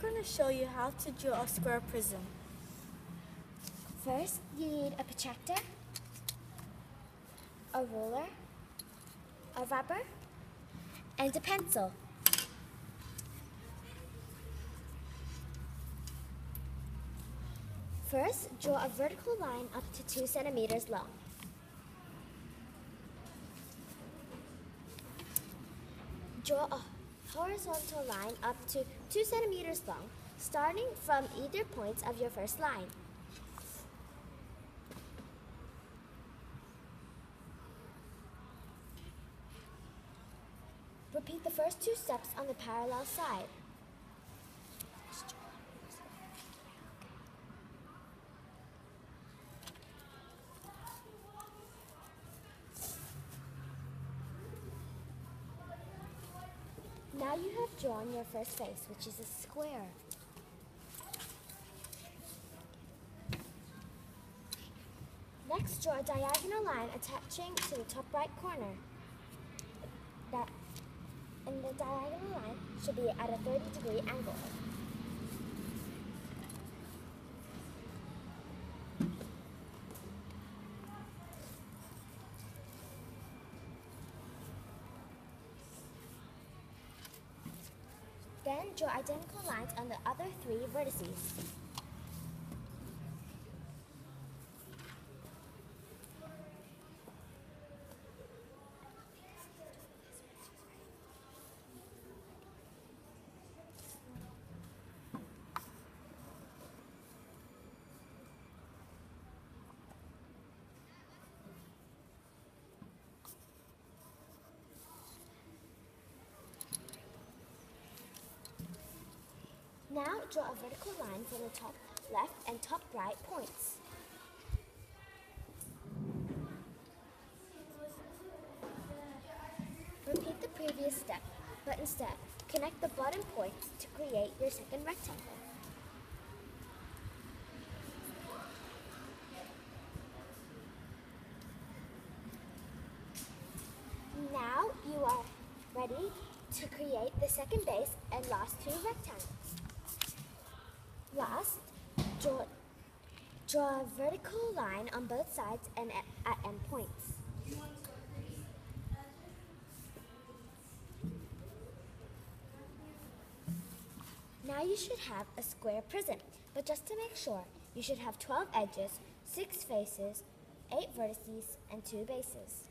going to show you how to draw a square prism. First, you need a protractor, a ruler, a rubber, and a pencil. First, draw a vertical line up to 2 centimeters long. Draw a horizontal line up to 2 centimeters long, starting from either points of your first line. Repeat the first two steps on the parallel side. Now you have drawn your first face, which is a square. Next, draw a diagonal line attaching to the top right corner. That and the diagonal line should be at a 30 degree angle. Then draw identical lines on the other three vertices. Now draw a vertical line from the top left and top right points. Repeat the previous step, but instead connect the bottom points to create your second rectangle. Now you are ready to create the second base and last two rectangles. Last, draw, draw a vertical line on both sides and at, at end points. Now you should have a square prism, but just to make sure, you should have 12 edges, 6 faces, 8 vertices, and 2 bases.